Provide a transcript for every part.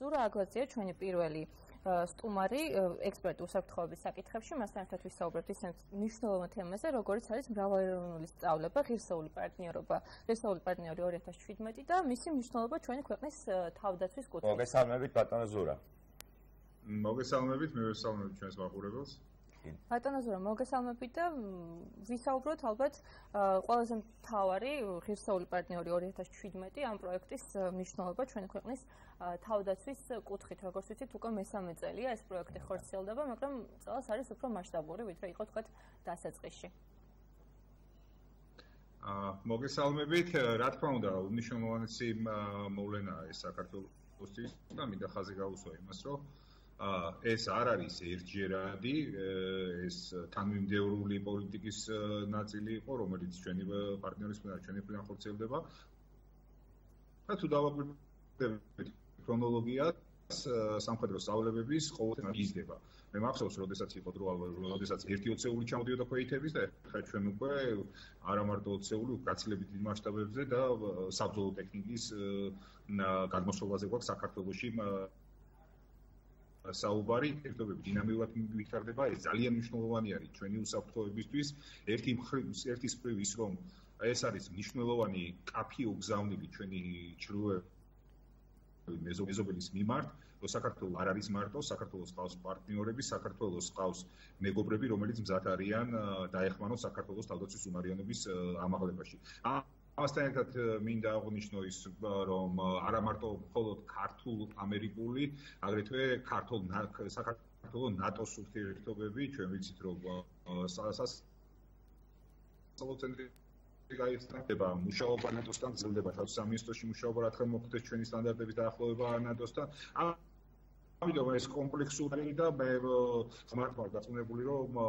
ზურა აგვაძია ჩვენი პირველი სტუმარი ექსპერტი უსაფრთხოების საკითხებში, მასთან ერთად ვისაუბრებთ ისეთ მნიშვნელოვან თემაზე, როგორიც არის მრავალეროვნული სწავლება, ღირსეული პარტნიორობა, ღირსეული პარტნიორი 2017 და მისი მნიშვნელობა ჩვენი ქვეყნის თავდაცვის კუთხით. მოგესალმებით ბატონო ზურა. მოგესალმებით, მე ვესალმებით ჩვენს მაყურებელს. ბატონო ზურა, მოგესალმებით და ვისაუბროთ ალბათ ყველაზე მთავარი ღირსეული პარტნიორი 2017 ამ პროექტის მნიშვნელობა ჩვენი ქვეყნის თავდაცვის კუთხით. როგორც ვიცით, უკვე მესამე წელია ეს პროექტი ხორციელდება, მაგრამ წელს არის უფრო მასშტაბური, ვიდრე იყო თქვა დასაწყისში. აა მოგესალმებით, რა თქმა უნდა, უნიშნულოვანესი მოვლენაა ეს საქართველოსთვის და მინდა ხაზი გაუსვა იმას, რომ ეს არ არის ერთჯერადი ეს თანმიმდევრული პოლიტიკის ნაწილი იყო რომელიც ჩვენი პარტნიორის მიერ ჩვენი პლან ხორციელდება და თუ დავაკვირდებით ქრონოლოგიას სამხედრო სწავლებების ყოველთვის იზრდება. მე მახსოვს როდესაც იყო დრო როდესაც 1.20-ული ჩამოდიოდა ქვეითების და ხა ჩვენ უკვე არა მარტო 20-ული გაცილებით დიდ მასშტაბებზე და საბრძოლო ტექნიკის გადმოსავალზე გვაქვს საქართველოსში საუბარი ერთობები დინამიურად ვითარდება ეს ძალიან მნიშვნელოვანი არის ჩვენი უსაფრთხოებისთვის. ერთი ერთის მხრივ ის რომ ეს არის მნიშვნელოვანი კაფი უგზავნილი ჩვენი ჩრუე მეზობელის მიმართ რომ საქართველოს არ არის მარტო საქართველოს ყავს პარტნიორები საქართველოს ყავს მეგობრები რომელიც მზად არიან დაეხმაროს საქართველოს თავდაცვის უმარიანობის ამაღლებაში. აა ამასთან ერთად მინდა აღვნიშნო ის რომ არა მარტო მხოლოდ ქართულ ამერიკული აგრეთვე ქართულ საქართველოს ნატოს ურთიერთობები ჩვენ ვიცით რომ სასწავლო ცენტრი გაიხსნება მუშაობა ნატოსთან გრძელდება თავის სამინისტროში მუშაობა რა თქმა უნდა ჩვენი სტანდარტების დაახლოება ნატოსთან. ამიტომ ეს კომპლექსური და მე სმარტფონ გაწუნებული რომ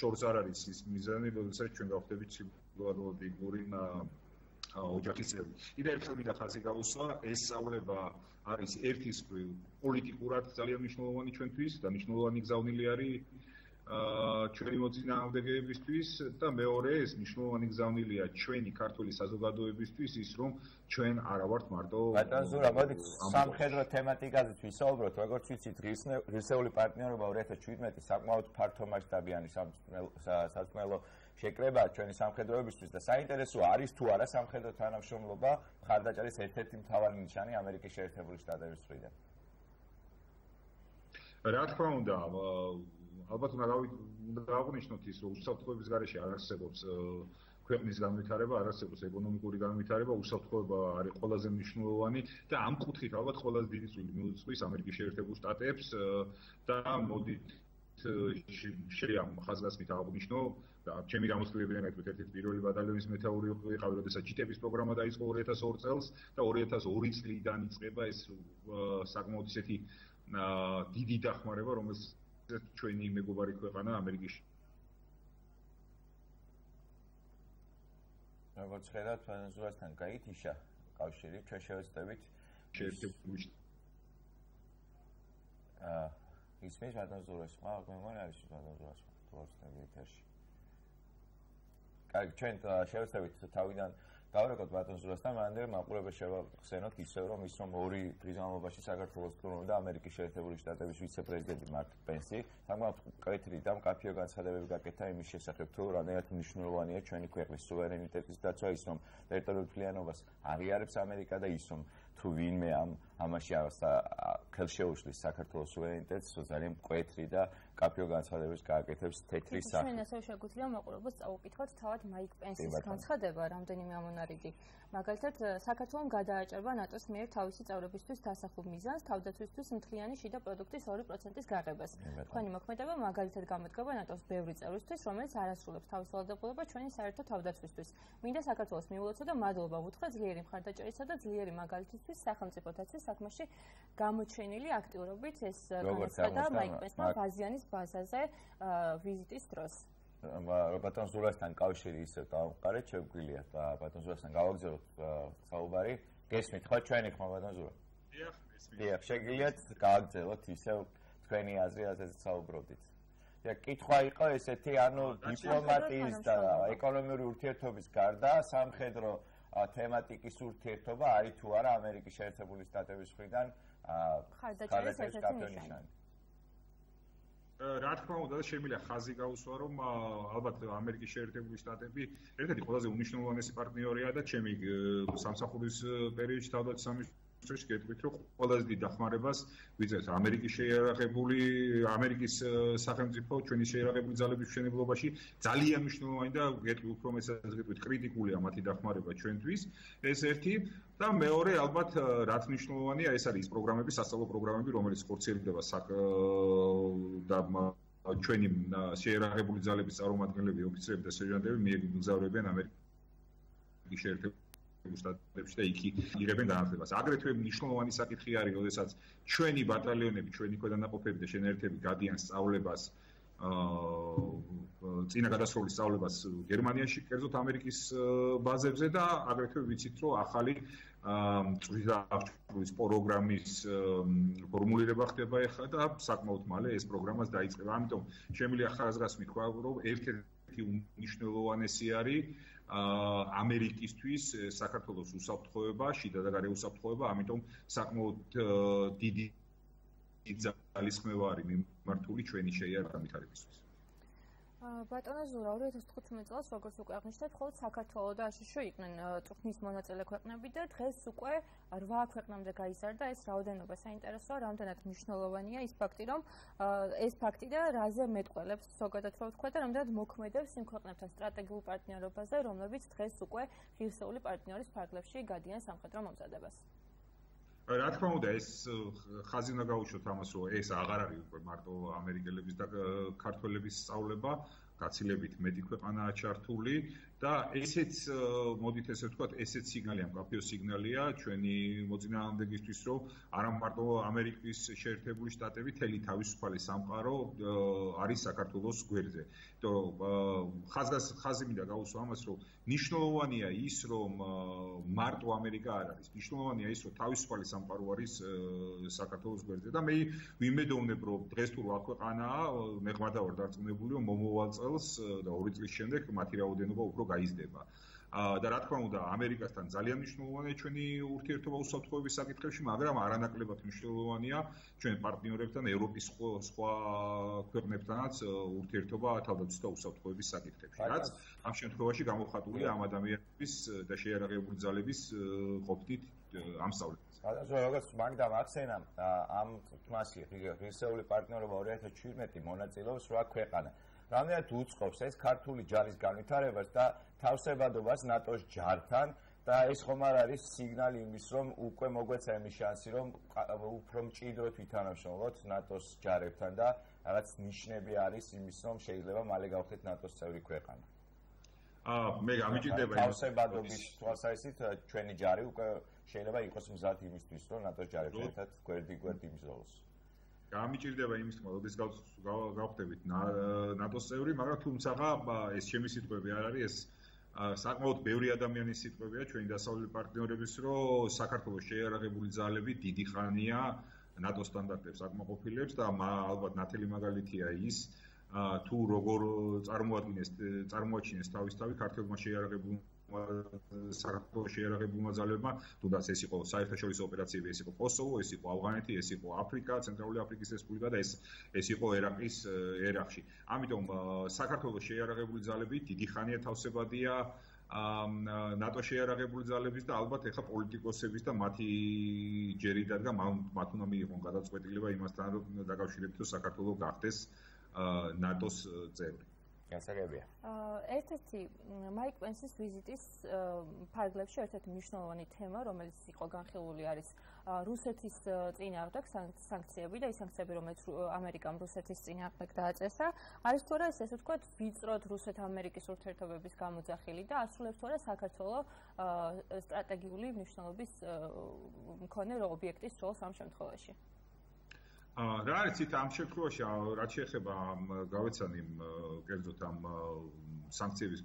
შორს არ არის ის მიზანი როდესაც ჩვენ გავხდებით სიბოლოური ოჯახის წევრი. კიდევ ერთხელ მინდა ხაზი გავუსვა, ეს სწავლება არის ერთის მხრივ პოლიტიკურად ძალიან მნიშვნელოვანი ჩვენთვის და მნიშვნელოვანი გზავნილი არის აა ჩვენი მოწინააღმდეგეებისთვის და მეორე ეს მნიშვნელოვანი გზავნილია ჩვენი ქართული საზოგადოებისთვის ის რომ ჩვენ არა ვართ მარტო ბატონზურა მოდი სამხედრო თემატიკაზე ვისაუბროთ როგორც ვიცით ღირსეული პარტნიორობა 2017 საკმაოდ ფართო მასშტაბიანი საწმელო შეკრება ჩვენი სამხედროებისთვის და საინტერესო არის თუ არა სამხედრო თანამშრომლობა ხარდაჭერის ერთ-ერთი მთავარი ნიშანი ამერიკის შეერთებული შტატების მხრიდან. რა თქმა უნდა, ალბათ უნდა გავაღნიშნოთ ის, რომ უსაფრთხოების გარეშე არ არსებობს ქვეყნის განვითარება, არ არსებობს ეკონომიკური განვითარება, უსაფრთხოება არის ყველაზე მნიშვნელოვანი და ამ კუთხით ალბათ ყველაზე დიდი წვლილი მიუძღვის ამერიკის შეერთებულ შტატებს და მოდით შეიძლება ხაზგასმით აღნიშნო. და ჩემი გამოსკლებიდან ერთად ერთ-ერთი პირველი ბატალიონის მეთაური ვიყავი, როდესაც ჯიტების პროგრამა დაიწყო 2002 წელს და 2002 წლიდან იწყება ეს საკმაოდ ისეთი დიდი დახმარება, რომელსაც ჩვენი მეგობარი ქვეყანა ამერიკის როგორც ხედავთ, ფანზურასთან გაითიშა კავშირი, ჩვენ შევეცდებით შეერთებული აა ისმის ფანზურას, მაგრამ მე მგონი არის ფანზურას, თუ არ ვცდები ეთერში. კარგი ჩვენ შევეცდებით თავიდან გავრეკოთ ბატონ ზურასთან მანამდე მაყურებელს შევახსენოთ ისე რომ ის რომ ორი დღის განმავლობაში საქართველოს კრონო და ამერიკის შეერთებული შტატების ვიცე-პრეზიდენტი მარკ პენსი საკმაოდ კეთილი და მკაფიო განცხადებები გაკეთა იმის შესახებ თუ რანაირად მნიშვნელოვანია ჩვენი ქვეყნის სუვერენიტეტის დაცვა ის რომ ტერიტორიულ ფლიანობას აღიარებს ამერიკა და ის რომ თუ ვინმე ამ ამაში ხელშეუშლის საქართველოს სუვერენიტეტს ძალიან მკვეთრი და კაფიო განცხადებას გააკეთებს თეთრი სახე. ჩვენ ასევე შეგვიძლია მაყურებელს წაუკითხოთ თავად მაიკ პენსის განცხადება რამდენიმე ამონარიდი. მაგალითად, საქართველოს გადააჭერბა ნატოს მიერ თავისი წევრებისთვის დასახულ მიზანს თავდაცვისთვის მთლიანი შიდა პროდუქტის 2%-ის გაღებას. თქვენი მოქმედება მაგალითად გამოდგება ნატოს ბევრი წევრისთვის, რომელიც არასრულებს თავის ვალდებულებას ჩვენი საერთო თავდაცვისთვის. მინდა საქართველოს მიულოცო და მადლობა უთხრა ძლიერი მხარდაჭერისა და ძლიერი მაგალითისთვის სახელმწიფო დაცვის საქმეში გამოჩენილი აქტიურობით ეს განაცხადა მაიკ პენსმა ბაზიანის ბაზაზე ვიზიტის დროს. ბატონ ზურასთან კავშირი ისე დავყარეთ შეგვიძლია ბატონ ზურასთან გავაგზავნოთ საუბარი. გესმით ხო ჩვენი ხმა ბატონ ზურა? დიახ, მესმის. დიახ, შეგიძლიათ გავაგზავნოთ ისე თქვენი აზრი ასეც საუბრობდით. და კითხვა იყო ესეთი, ანუ დიპლომატიის და ეკონომიური ურთიერთობის გარდა სამხედრო თემატიკის ურთიერთობა არის თუ არა ამერიკის შეერთებული შტატების მხრიდან ხარდაჭერის ერთ-ერთი ნიშანი. რა თქმა უნდა, შემიძლია ხაზი გაუსვა, რომ ალბათ ამერიკის შეერთებული შტატები ერთ-ერთი ყველაზე უნიშნულოვანესი პარტნიორია და ჩემი სამსახურის პერიოდში თავდაცვის შეში გეტყვით რომ ყველაზე დიდ დახმარებას ვიძებს ამერიკის შეერაღებული ამერიკის სახელმწიფო ჩვენი შეერაღებული ძალების მშენებლობაში ძალიან მნიშვნელოვანი და გეტყვი უფრო მეცადაც გეტყვით კრიტიკულია მათი დახმარება ჩვენთვის. ეს ერთი. და მეორე ალბათ რაც მნიშვნელოვანია ეს არის პროგრამები სასწავლო პროგრამები რომელიც ხორციელდება და ჩვენი შეერაღებული ძალების წარმომადგენლები ოფიცრები და სერჟანტები მიეგზავრებიან ამერიკის შეერთებული შტატებში და იქი იღებენ განათლებას. აგრეთვე მნიშვნელოვანი საკითხი არის, როდესაც ჩვენი ბატალიონები, ჩვენი ქვედანაყოფები და შენერთები გადიან სწავლებას აა წინა გადასროლის სწავლებას გერმანიაში, კერძოდ ამერიკის ბაზებზე და აგრეთვე ვიცით, რომ ახალი აა წვრთნის პროგრამის ფორმულირება ხდება ახლა და საკმაოდ მალე ეს პროგრამას დაიწყება. ამიტომ შემიძლია ხაზგასმით თქვა, რომ ერთ-ერთი უნიშნელოვანესი არის ამერიკისთვის საქართველოს უსაფრთხოება, შიდა და გარე უსაფრთხოება, ამიტომ საკმაოდ დიდი ძალისხმევა არის მიმართული ჩვენი შეიარაღებისთვის. ბატონო ზურა 2015 წელს როგორც უკვე აღნიშნეთ, მხოლოდ საქართველო და აშშ იყვნენ წვრთნის მონაწილე ქვეყნები და დღეს უკვე 8 ქვეყნამდე გაიზარდა ეს რაოდენობა. საინტერესოა, რამდენად მნიშვნელოვანია ის ფაქტი, რომ ეს ფაქტი და რაზე მეტყველებს ზოგადად რა ვთქვა და რამდენად მოქმედებს იმ ქვეყნებთან სტრატეგიულ პარტნიორობაზე, რომლებიც დღეს უკვე ღირსეული პარტნიორის ფარგლებში გადიან სამხედრო მომზადებას. რა თქმა უნდა ეს ხაზი უნდა გაუშვოთ ამას რომ ეს აღარ არის უკვე მარტო ამერიკელების და ქართველების სწავლება გაცილებით მეტი ქვეყანაა ჩართული და ესეც მოდით ესე ვთქვათ ესეც სიგნალია მკაფიო სიგნალია ჩვენი მოწინააღმდეგისთვის რომ არა მარტო ამერიკის შეერთებული შტატები თელი თავისუფალი სამყარო არის საქართველოს გვერდზე. იმიტომ რომ ხაზგას ხაზი მინდა გაუსვა ამას რომ ნიშნულოვანია ის რომ მარტო ამერიკა არ არის. ნიშნულოვანია ის რომ თავისუფალი სამყარო არის საქართველოს გვერდზე და მე ვიმედოვნებ რომ დღეს თუ რა ქვეყანაა მე ხმარდა ვარ დარწმუნებული რომ მომოვალ წელს და ორი წლის შემდეგ მათი რაოდენობა უფრო გაიზრდება. და რა თქმა უნდა, ამერიკასთან ძალიან მნიშვნელოვანია ჩვენი ურთიერთობა უსაფრთხოების საკითხებში, მაგრამ არანაკლებად მნიშვნელოვანია ჩვენ პარტნიორებთან, ევროპის სხვა ქვეყნებთანაც ურთიერთობა თავდაცვის და უსაფრთხოების საკითხებში. რაც ამ შემთხვევაში გამოხატულია ამ ადამიანების და შეერაღებული ძალების ყოფნით ამ სწავლებაში. გადასვა როგორც მაგდა მაქსენა ამ თმასი ღირსეული პარტნიორობა 2017 მონაწილეობს რა ქვეყანა რამდენად უწყობს ეს ქართული ჯარის განვითარებას და თავსებადობას ნატოს ჯართან და ეს ხომ არ არის სიგნალი იმის რომ უკვე მოგვეცა იმის შანსი რომ უფრო მჭიდროდ ვითანამშრომლოთ ნატოს ჯარებთან და რაღაც ნიშნები არის იმის რომ შეიძლება მალე გავხდეთ ნატოს წევრი ქვეყანა. აა მე გამიჭირდება თავსებადობის თვალსაზრისით ჩვენი ჯარი უკვე შეიძლება იყოს მზად იმისთვის რომ ნატოს ჯარებთან ერთად გვერდი გვერდი მზოლოს. გამიჭირდება იმის თქმა, როდის გავხდებით ნატოს წევრი, მაგრამ თუმცა ეს ჩემი სიტყვები არ არის, ეს საკმაოდ ბევრი ადამიანის სიტყვებია ჩვენი დასავლელი პარტნიორების, რომ საქართველოს შეერაღებული ძალები დიდი ხანია ნატოს სტანდარტებს აკმაყოფილებს და ალბათ ნათელი მაგალითია ის თუ როგორ წარმოადგენს წარმოაჩინეს თავის თავი ქართულმა შეერაღებულ საქართველოს შეერაღებულმა ძალებმა, თუნდაც ეს იყო საერთაშორისო ოპერაციები, ეს იყო კოსოვო, ეს იყო ავღანეთი, ეს იყო აფრიკა, ცენტრალური აფრიკის რესპუბლიკა და ეს ეს იყო ერაყის ერაყში. ამიტომ საქართველოს შეერაღებული ძალები დიდი ხანია თავსებადია ამ ნატო შეერაღებული ძალების და ალბათ ეხა პოლიტიკოსების და მათი ჯერი დადგა მათ უნდა მიიღონ გადაწყვეტილება იმასთან რომ დაკავშირებით საქართველოს გახდეს ნატოს წევრი. აა ერთ-ერთი მაიკ პენსის ვიზიტის ფარგლებში ერთ-ერთი მნიშვნელოვანი თემა, რომელიც იყო განხილული არის რუსეთის წინააღმდეგ სანქციები და ის სანქციები, რომელიც ამერიკამ რუსეთის წინააღმდეგ დააწესა, არის თუ არა ესე ვთქვათ, ვიწროდ რუსეთ-ამერიკის ურთიერთობების გამოძახილი და ასრულებს თუ არა საქართველოს სტრატეგიული მნიშვნელობის მქონე ობიექტის როლს ამ შემთხვევაში. რა არის ით ამ შემთხვევაში რაც შეეხება ამ გავეცანი კერძოდ ამ სანქციების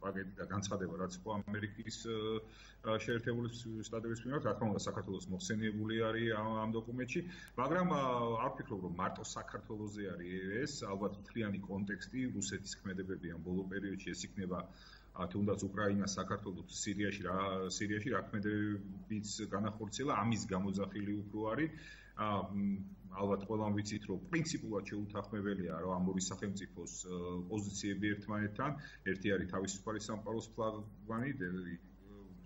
პაკეტი და განცხადება რაც იყო ამერიკის შეერთებული შტატების მიერ რა თქმა უნდა საქართველოს მოხსენიებული არის ამ დოკუმენტში მაგრამ არ ვფიქრობ რომ მარტო საქართველოსზე არის ეს ალბათ მთლიანი კონტექსტი რუსეთის ქმედებები ამ ბოლო პერიოდში ეს იქნება თუნდაც უკრაინას, საქართველოს, სირიაში რა სირიაში რა ქმედებიც განახორციელა, ამის გამოძახილი უფრო არის. ალბათ ყველამ ვიცით, რომ პრინციპულად შეუთანხმებელია, რომ ამ ორი სახელმწიფოს პოზიციები ერთმანეთთან, ერთი არის თავისუფალი სამყაროს ფლაგმანი,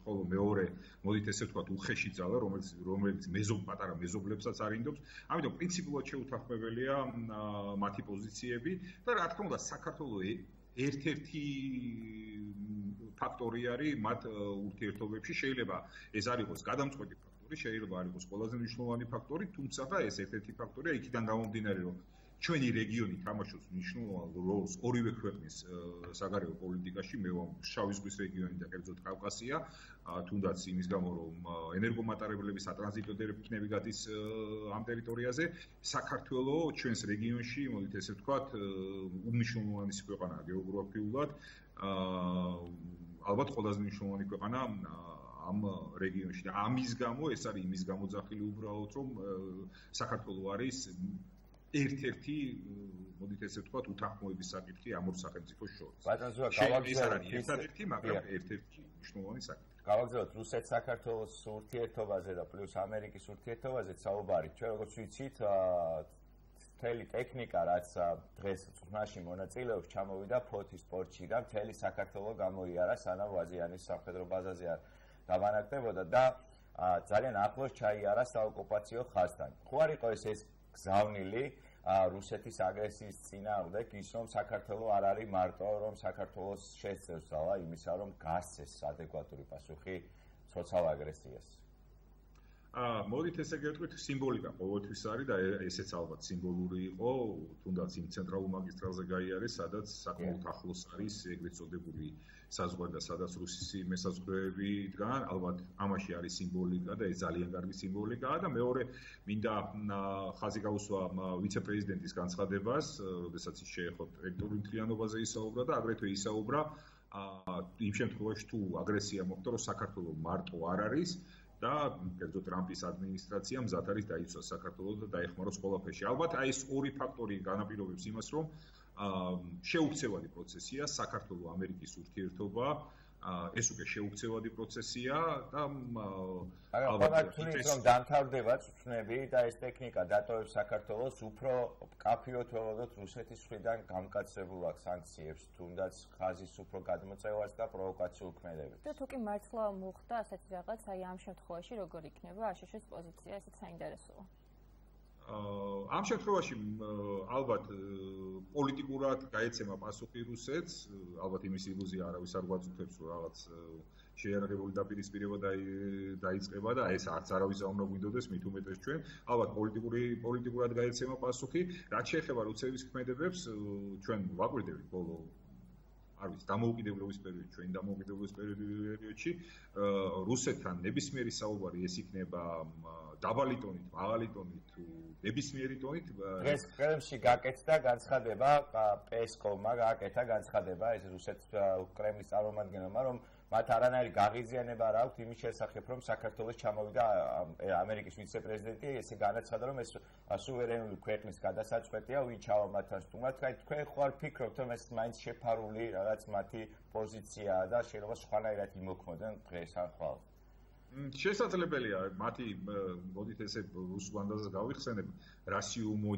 ხოლო მეორე, მოდით ესე ვთქვათ, უხეში ძალა, რომელიც რომელიც მეზობ პატარა მეზობლებსაც არინდობს. ამიტომ პრინციპულად შეუთანხმებელია მათი პოზიციები და რა თქმა უნდა, საქართველოს ერთ-ერთი ფაქტორი არის მათ ურთიერთობებში შეიძლება ეს არ იყოს გადამწყვეტი ფაქტორი შეიძლება არ იყოს ყველაზე მნიშვნელოვანი ფაქტორი თუმცა ეს ერთ-ერთი ფაქტორია იქიდან გამომდინარე რომ ჩვენი რეგიონი თამაშობს მნიშვნელოვან როლს ორივე ქვეყნის საგარეო პოლიტიკაში მე ვამ შავი ზღვის რეგიონი და კერძოდ კავკასია. თუნდაც იმის გამო რომ ენერგომატარებლების სატრანზიტო დერეფინები გადის ამ ტერიტორიაზე საქართველოს ჩვენს რეგიონში მოდით ესე ვთქვათ უმნიშვნელოვანესი ქვეყანაა გეოგრაფიულად ალბათ ყველაზე მნიშვნელოვანი ქვეყანა ამ რეგიონში და ამის გამო ეს არის იმის გამოძახილი უბრალოდ რომ საქართველოს არის ერთ-ერთი მოდით ესე ვთქვათ უთანხმოების საკითხი ამ ორ სახელმწიფოს შორის. ბატონო, გავაგზავნოთ ერთ-ერთი, მაგრამ ერთ-ერთი მნიშვნელოვანი საკითხი. გავაგზავნოთ რუსეთ-საქართველოს ურთიერთობაზე და პლუს ამერიკის ურთიერთობაზე საუბარი. ჩვენ როგორც ვიცით, თელი ტექნიკა, რაც დღეს წვნაში მონაწილეობს, ჩამოვიდა ფოთის სპორტში და მთელი საქართველოს გამოიარა სანამ ვაზიანის სამხედრო ბაზაზე არ დაბანაკდებოდა და ძალიან ახლოს ჩაიარა საოკუპაციო ხაზთან. ხო არ იყო ეს ეს გზავნილი რუსეთის აგრესიის წინააღმდეგ ის რომ საქართველოს არ არის მარტო რომ საქართველოს შეცევს ძალა იმისა რომ გასცეს ადეკვატური პასუხი სოციალ აგრესიას აა მოდით ესე გეტყვით სიმბოლიკა. ყოველთვის არის და ესეც ალბათ სიმბოლური იყო თუნდაც იმ ცენტრალურ მაგისტრალზე გაიარეს სადაც საკმაოდ ახლოს არის ეგრეთ წოდებული საზღვარი და სადაც რუსის მესაზღვრეები დგან ალბათ ამაში არის სიმბოლიკა და ეს ძალიან კარგი სიმბოლიკაა და მეორე მინდა ხაზი გაუსვა ვიცე-პრეზიდენტის განცხადებას როდესაც ის შეეხო ტერიტორიულ მთლიანობაზე ისაუბრა და აგრეთვე ისაუბრა აა იმ შემთხვევაში თუ აგრესია მოხდა რომ საქართველოს მარტო არ არის და კერძო ტრამპის ადმინისტრაცია მზად არის დაიცვას საქართველოს და დაეხმაროს ყველაფერში. ალბათ აი ეს ორი ფაქტორი განაპირობებს იმას, რომ აა შეუქცევადი პროცესია საქართველოს ამერიკის ურთიერთობა ეს უკვე შეუქცევადი პროცესია და ალბათ თulis რომ დამთავრდება წვნები და ეს ტექნიკა დატოვებს საქართველოს უფრო კაფიოთ ველოდოთ რუსეთის მხრიდან გამკაცებულ აქ სანქციებს თუნდაც ხაზის უფრო გადმოწევას და პროვოკაციულ ქმედებს და თუ კი მართლა მოხდა ასეთი რაღაც აი ამ შემთხვევაში როგორ იქნება აშშ-ის პოზიცია ესეც საინტერესოა ამ შემთხვევაში ალბათ პოლიტიკურად გაეცემა პასუხი რუსეთს, ალბათ იმის ილუზია არავის არ გვაწუთებს, რომ რაღაც შეერაღებული დაპირისპირება დაიწყება და ეს არც არავის არ უნდა გვინდოდეს მით უმეტეს ჩვენ. ალბათ პოლიტიკური პოლიტიკურად გაეცემა პასუხი, რაც შეეხება რუსების ქმედებებს, ჩვენ ვაკვირდებით ბოლო არ ვიცი, დამოუკიდებლობის პერიოდში, ჩვენ დამოუკიდებლობის პერიოდში, რუსეთთან ნებისმიერი საუბარი ეს იქნება დაბალი ტონით, მაღალი ტონით, ნებისმიერი ტონით. დღეს კრემლში გაკეთდა განცხადება, პესკოვმა გაკეთა განცხადება ეს რუსეთის უკრაინის წარმომადგენელმა, რომ მათ არანაირი გაღიზიანება არ აქვს იმის შესახებ, რომ საქართველოს ჩამოვიდა ამერიკის ვიცე-პრეზიდენტი, ესე განაცხადა, რომ ეს სუვერენული ქვეყნის გადასაწყვეტია, ვინ ჩავა მათთან სტუმრად. აი თქვენ ხო არ ფიქრობთ, რომ ეს მაინც შეფარული რაღაც მათი პოზიციაა და შეიძლება სხვანაირად იმოქმედნენ დღეს ან ხვალ? შესაძლებელია მათი მოდით ესე რუსულ ანდაზას გავიხსენებ რასიუმო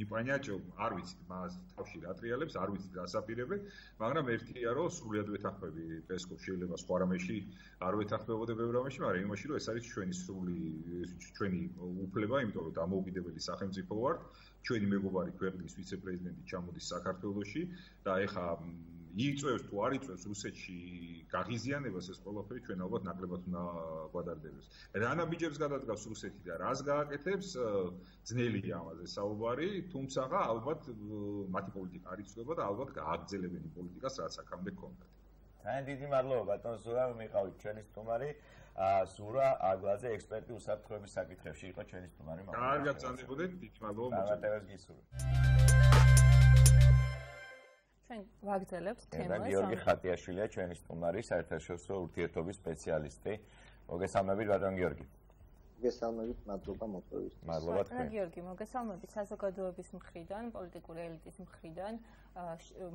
ნიპანიაჭო არ ვიცი მას თავში რა ტრიალებს არ ვიცი გასაპირებად მაგრამ ერთია რომ სრულად ვეთახმები პესკო შეიძლება სხვა რამეში არ ვეთახმებოდე ბევრ რამეში მაგრამ იმაში რომ ეს არის ჩვენი სრული ჩვენი უფლება იმიტომ რომ დამოუკიდებელი სახელმწიფო ვართ ჩვენი მეგობარი ქვეყნის ვიცე-პრეზიდენტი ჩამოდის საქართველოში და ეხა იწევს თუ არ იწევს რუსეთში გაღიზიანებას ეს ყველაფერი ჩვენ ალბათ ნაკლებად უნდა გვადარდებოს. რა ნაბიჯებს გადადგავს რუსეთი და რას გააკეთებს ძნელია ამაზე საუბარი, თუმცა ალბათ მათი პოლიტიკა არ იცვლება და ალბათ გააგრძელებენ პოლიტიკას რაც აქამდე ქონდათ. ძალიან დიდი მადლობა ბატონ ზურა მიყავით ჩვენი სტუმარი. ზურა აგლაძე ექსპერტი უსაფრთხოების საკითხებში იყო ჩვენი სტუმარი. კარგად წანდებოდეთ, დიდი მადლობა მოწესრიგებლად. ჩვენ ვაგრძელებთ თემას. და გიორგი ხატიაშვილია ჩვენი სტუმარი, საერთაშორისო ურთიერთობის სპეციალისტი. მოგესალმებით, ბატონ გიორგი. მოგესალმებით, მადლობა მოწვევით. მადლობა თქვენ. რა გიორგი, მოგესალმებით საზოგადოების მხრიდან, პოლიტიკური ელიტის მხრიდან.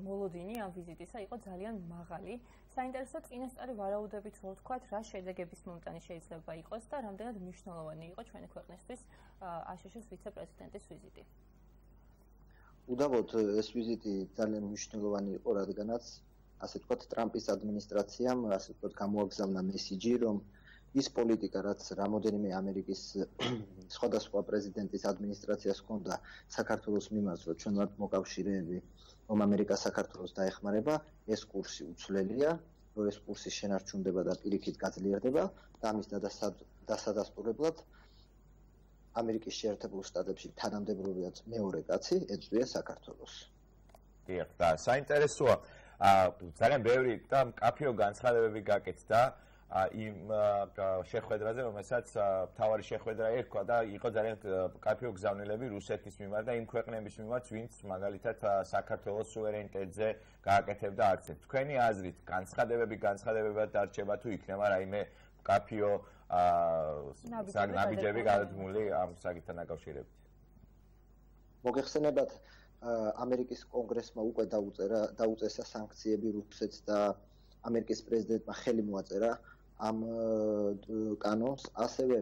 მოლოდინი ამ ვიზიტისა იყო ძალიან მაღალი. საინტერესო წინასწარი ვარაუდებით რო ვთქვათ, რა შედეგების მომტანი შეიძლება იყოს და რამდენად მნიშვნელოვანი იყო ჩვენი ქვეყნისთვის აშშ-ის ვიცე-პრეზიდენტის ვიზიტი. უდავოდ ეს ვიზიტი ძალიან მნიშვნელოვანი იყო, რადგანაც ასე ვთქვათ, ტრამპის ადმინისტრაციამ ასე ვთქვათ, გამოაგზავნა მესიჯი, რომ ის პოლიტიკა, რაც რამოდენიმე ამერიკის სხვადასხვა პრეზიდენტის ადმინისტრაციას ჰქონდა საქართველოს მიმართ, რომ ჩვენ ვართ მოკავშირეები, რომ ამერიკა საქართველოს დაეხმარება, ეს კურსი უცვლელია, რომ ეს კურსი შენარჩუნდება და პირიქით გაძლიერდება და ამის დასადასტურებლად ამერიკის შეერთებულ შტატებში თანამდებობრივად მეორე კაცი ეწვია საქართველოს. დიახ, და საინტერესოა, ძალიან ბევრი და კაფეო განცხადებები გაკეთდა. იმ შეხვედრაზე, რომელსაც თავარი შეხვედრა ერქვა და იყო ძალიან კაფეო გზავნილები რუსეთის მიმართ და იმ ქვეყნების მიმართ, ვინც მაგალითად საქართველოს სუვერენიტეტზე გააკეთებდა არცეთ. თქვენი აზრით, განცხადებები განცხადებებად დარჩება თუ იქნება რაიმე კაფეო საგნაბიჯები გადადგმული ამ საკითხთან დაკავშირებით? მოგეხსენებათ ამერიკის კონგრესმა უკვე დაუწერა დაუწესა სანქციები რუსეთს და ამერიკის პრეზიდენტმა ხელი მოაწერა ამ კანონს. ასევე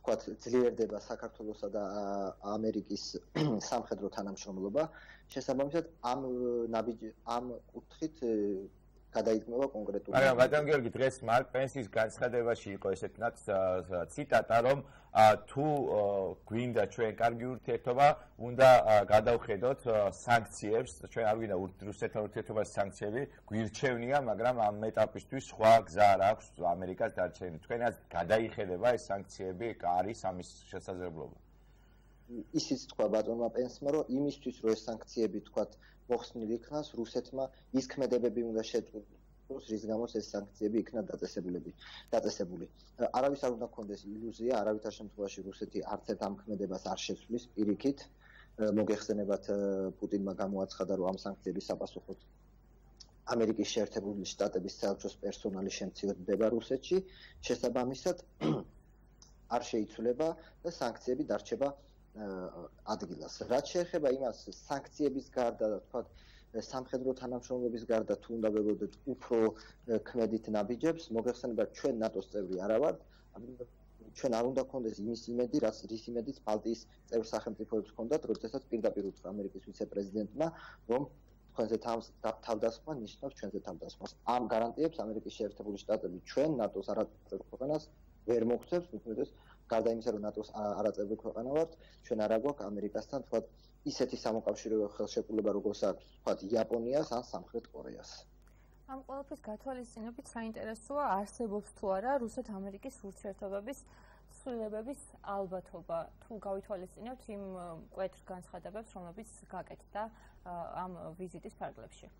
ვთქვათ ძლიერდება საქართველოსა და ამერიკის სამხედრო თანამშრომლობა. შესაბამისად ამ ნაბიჯ ამ კუთხით გადაიქმნება კონკრეტული. მაგრამ ბატონ გიორგი დღეს მარკ პენსის განცხადებაში იყო ესეთ ციტატა რომ თუ გვინდა ჩვენ კარგი ურთიერთობა, უნდა გადავხედოთ სანქციებს, ჩვენ არ გვინდა რუსეთთან ურთიერთობას სანქციები, გვირჩევნია, მაგრამ ამ ეტაპისთვის სხვა გზა არ აქვს ამერიკას დარჩენი. თქვენაც გადაიხედება ეს სანქციები, არის ამის შესაძლებლობა. ისიც თქვა ბატონმა პენსმა, რომ იმისთვის რომ ეს სანქციები თქვათ მოხსნილი იქნას რუსეთმა ის ქმედებები უნდა შეწყვიტოს რის გამოც ეს სანქციები იქნა დაწესებულები დაწესებული. არავის არ უნდა გქონდეს ილუზია არავითარ შემთხვევაში რუსეთი არც ერთ ამ ქმედებას არ შეცვლის პირიქით მოგეხსენებათ პუტინმა გამოაცხადა რომ ამ სანქციების საპასუხოდ ამერიკის შეერთებული შტატების საელჩოს პერსონალი შემცირდება რუსეთში შესაბამისად არ შეიცვლება და სანქციები დარჩება ადგილას. რაც შეეხება იმას სანქციების გარდა და თქვა სამხედრო თანამშრომლობის გარდა თუ უნდა ვებოდეთ უფრო ქმედით ნაბიჯებს, მოგეხსენებათ ჩვენ ნატოს წევრი არა ვართ, ჩვენ არ უნდა გქონდეს იმის იმედი, რაც რის იმედიც ბალტიის წევრ სახელმწიფოებს ჰქონდათ, როდესაც პირდაპირ უთხრა ამერიკის ვიცე-პრეზიდენტმა, რომ თქვენზე თავდასხმა ნიშნავს ჩვენზე თავდასხმას. ამ გარანტიებს ამერიკის შეერთებული შტატები ჩვენ ნატოს არაწევრ ქვეყანას ვერ მოგცემს, უბრალოდ გარდა იმისა, რომ ნატოს არაწევრი ქვეყანა ვართ, ჩვენ არა გვაქვს ამერიკასთან თქვა ისეთი სამოკავშირეო ხელშეკრულება, როგორც აქვს თქვა იაპონიას ან სამხრეთ კორეას. ამ ყველაფრის გათვალისწინებით საინტერესოა არსებობს თუ არა რუსეთ-ამერიკის ურთიერთობების ცვლილებების ალბათობა. თუ გავითვალისწინებთ იმ კვეთრ განცხადებებს, რომლებიც გაკეთდა ამ ვიზიტის ფარგლებში.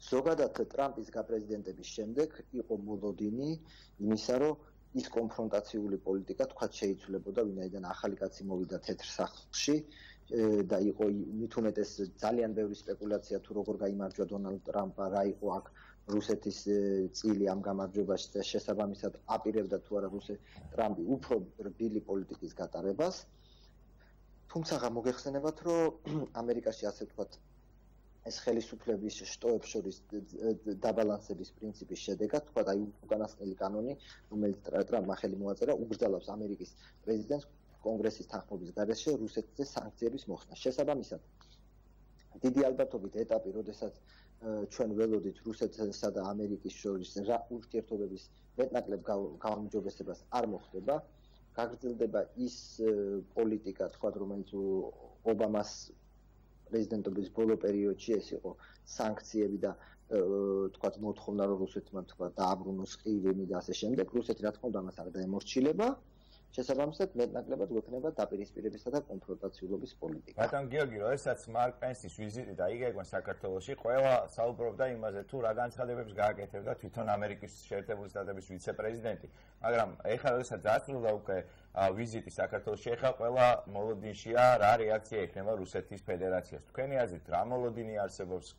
ზოგადად ტრამპის გაპრეზიდენტების შემდეგ იყო მოლოდინი იმისა, რომ ის კონფრონტაციული პოლიტიკა თქვათ შეიცვლებოდა, ვინაიდან ახალი კაცი მოვიდა თეთრ სახლში და იყო მით უმეტეს ძალიან ბევრი სპეკულაცია თუ როგორ გამოიმარჯვა დონალდ ტრამპა, რა იყო აქ რუსეთის წილი ამ გამარჯვებაში და შესაბამისად აპირებდა თუ არა რუსე ტრამპი უფრო რბილი პოლიტიკის გატარებას. თუმცა მოგეხსენებათ, რომ ამერიკაში ასე თქვათ ეს ხელისუფლების შტოებს შორის დაბალანსების პრინციპის შედეგად, თქვა და უკანასკნელი კანონი, რომელიც ტრამპმა ხელი მოაწერა, უგრძელავს ამერიკის პრეზიდენტს კონგრესის თანხმობის გარეშე რუსეთზე სანქციების მოხსნას. შესაბამისად, დიდი ალბათობით ეტაპი, როდესაც ჩვენ ველოდით რუსეთსა და ამერიკის შორის რა ურთიერთობების მეტნაკლებ გაუმჯობესებას არ მოხდება, გაგრძელდება ის პოლიტიკა, თქვა, რომელიც ობამას პრეზიდენტობის ბოლო პერიოდში ეს იყო სანქციები და თქვათ მოთხოვნა რომ რუსეთმა თქვა დააბრუნოს ყირიმი და ასე შემდეგ. რუსეთი რა თქმა უნდა ამას არ დაემორჩილება. შესაბამისად მეტნაკლებად გვექნება დაპირისპირებისა და კონფრონტაციულობის პოლიტიკა. ბატონ გიორგი, როდესაც მარკ პენსის ვიზიტი დაიგეგმა საქართველოში, ყველა საუბრობდა იმაზე, თუ რა განცხადებებს გააკეთებდა თვითონ ამერიკის შეერთებული შტატების ვიცე-პრეზიდენტი, მაგრამ ეხლა როდესაც დაასრულა უკვე ვიზიტი საქართველოში, ეხლა ყველა მოლოდინშია, რა რეაქცია ექნება რუსეთის ფედერაციას. თქვენი აზრით, რა მოლოდინი არსებობს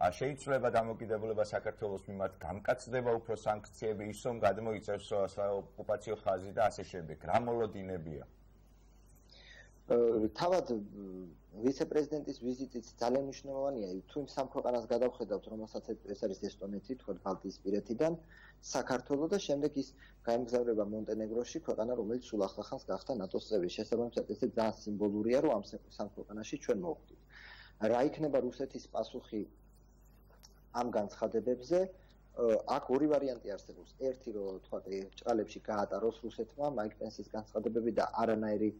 შეიცვლება დამოკიდებულება საქართველოს მიმართ, გამკაცდება უფრო სანქციები, ის რომ გადმოიწევს ოკუპაციო ხაზი და ასე შემდეგ. რა მოლოდინებია? თავად ვიცე-პრეზიდენტის ვიზიტიც ძალიან მნიშვნელოვანია. თუ იმ სამ ქვეყანას გადავხედავთ, რომელსაც ეს არის ესტონეთი, თქო ბალტიისპირეთიდან, საქართველოს და შემდეგ ის გაემგზავრება მონტენეგროში, ქვეყანა, რომელიც სულ ახლახანს გახდა ნატოს წევრი. შესაბამისად, ესე ძალიან სიმბოლურია, რომ ამ სამ ქვეყანაში ჩვენ მოვხდით. რა იქნება რუსეთის პასუხი ამ განცხადებებზე? აქ ორი ვარიანტი არსებობს. ერთი, რომ თქვა, ჭყალებში გაატაროს რუსეთმა მაიკ პენსის განცხადებები და არანაირი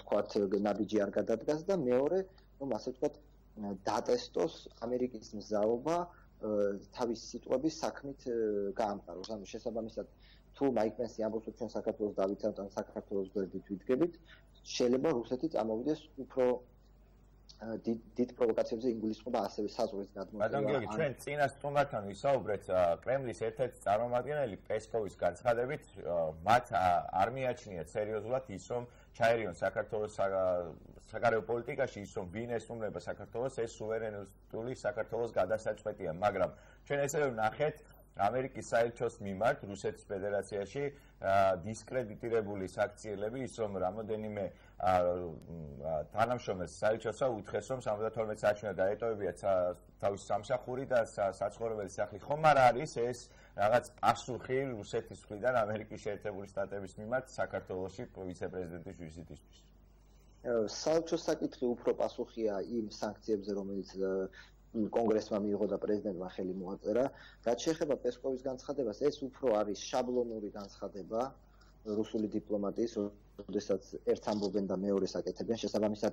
თქვათ ნაბიჯი არ გადადგას და მეორე, რომ ასე თქვათ დატესტოს ამერიკის მზაობა თავის სიტყვების საქმით გაამყაროს. ანუ შესაბამისად თუ მაიკ პენსი ამბობს რომ ჩვენ საქართველოს დავითავთ ან საქართველოს გვერდით ვიდგებით, შეიძლება რუსეთი წამოვიდეს უფრო დიდ დიდ პროვოკაციებზე ინგლისობა ასევე საზღვრის გადმოწევა. მაგრამ გიორგი, ჩვენ წინა სტუმართან ვისაუბრეთ კრემლის ერთ-ერთი წარმომადგენელი პესკოვის განცხადებით, მათ არ მიაჩნიათ სერიოზულად ის, რომ ჩაერიონ საქართველოს საგარეო პოლიტიკაში ის რომ ვინ ესწრება საქართველოს ეს სუვერენული საქართველოს გადასაწყვეტია. მაგრამ ჩვენ ესე ვნახეთ ამერიკის საელჩოს მიმართ რუსეთის ფედერაციაში დისკრედიტირებული საქციელები ის რომ რამოდენიმე თანამშრომელს საელჩოსა უთხეს რომ 72 საათში უნდა დაეტოვებიათ თავის სამსახური და საცხოვრებელი სახლი. ხომ არ არის ეს რაღაც პასუხი რუსეთის მხრიდან ამერიკის შეერთებული შტატების მიმართ საქართველოსში ვიცე-პრეზიდენტის ვიზიტისთვის. საერთო საკითხი უფრო პასუხია იმ სანქციებზე, რომელიც კონგრესმა მიიღო და პრეზიდენტმა ხელი მოაწერა. რაც შეეხება პესკოვის განცხადებას, ეს უფრო არის შაბლონური განცხადება რუსული დიპლომატიის, როდესაც ერთ ამბობენ და მეორეს აკეთებენ. შესაბამისად,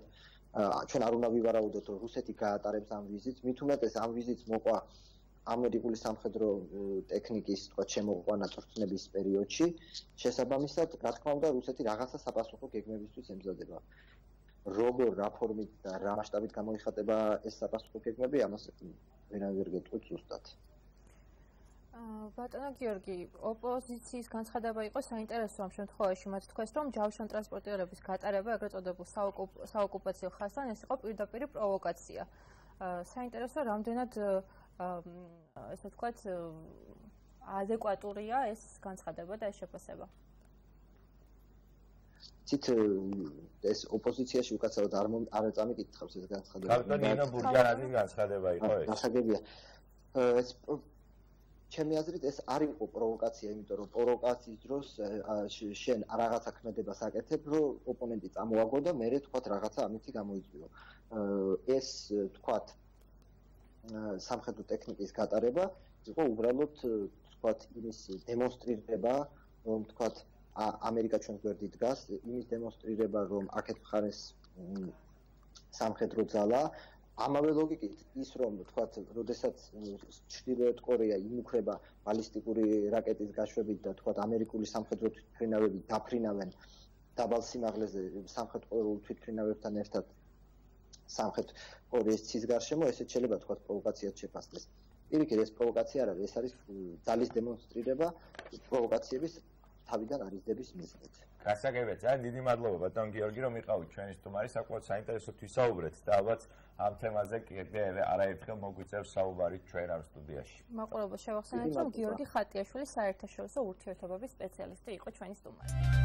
ჩვენ არ უნდა ვივარაუდოთ, რომ რუსეთი გაატარებს ამ ვიზიტს, მით უმეტეს ამ ვიზიტს მოყვა ამერიკული სამხედრო ტექნიკის თქვა შემოყვანა წვრთნების პერიოდში შესაბამისად რა თქმა უნდა რუსეთი რაღაცა საპასუხო გეგმებისთვის ემზადება. როგორ რა ფორმით და რა მასშტაბით გამოიხატება ეს საპასუხო გეგმები ამას ვერავინ გეტყვით ზუსტად. ბატონო გიორგი, ოპოზიციის განცხადება იყო საინტერესო ამ შემთხვევაში, მათ თქვეს, რომ ჯავშან ტრანსპორტიორების გატარება, ეგრეთ წოდებულ საოკუპაციო ხაზთან, ეს იყო პირდაპირ პროვოკაცია. საინტერესო, რამდენად ესე ვთქვათ ადეკვატურია ეს განცხადება და ეს შეფასება. ცით ეს ოპოზიციაში უკაცრავად არ არ წამიკითხავს ეს განცხადება. კარტონინო ბურგარაძის განცხადება იყო ეს. გასაგებია. ეს ჩემი აზრით ეს არ იყო პროვოკაცია, იმიტომ რომ პროვოკაციის დროს შენ რაღაცა ქმედებას აკეთებ, რომ ოპონენტი წამოაგო და მე თქვა რაღაცა ამითი გამოიწვიო. ეს თქვა სამხედრო ტექნიკის გატარება იყო უბრალოდ თქვათ იმის დემონსტრირება რომ თქვათ ამერიკა ჩვენ გვერდით დგას იმის დემონსტრირება რომ აქეთ ხარეს სამხედრო ძალა. ამავე ლოგიკით ის რომ თქვათ როდესაც ჩრდილოეთ კორეა იმუქრება ბალისტიკური რაკეტის გაშვებით და თქვათ ამერიკული სამხედრო თვითფრინავები დაფრინავენ დაბალ სიმაღლეზე სამხედრო თვითფრინავებთან ერთად სამხრეთ კორეის ცის გარშემო ესეც შეიძლება თქვა პროვოკაციად შეფასდეს. პირიქით ეს პროვოკაცია არ არის, ეს არის ძალის დემონსტრირება პროვოკაციების თავიდან არიზდების მიზნით. გასაგებია, ძალიან დიდი მადლობა ბატონ გიორგი რომ იყავით ჩვენი სტუმარი, საკმაოდ საინტერესო თვისაუბრეთ და ალბათ ამ თემაზე კიდე არაერთხელ მოგვიწევს საუბარი ჩვენ ამ სტუდიაში. მაყურებელს შევახსენებთ რომ გიორგი ხატიაშვილი საერთაშორისო ურთიერთობების სპეციალისტი იყო ჩვენი სტუმარი.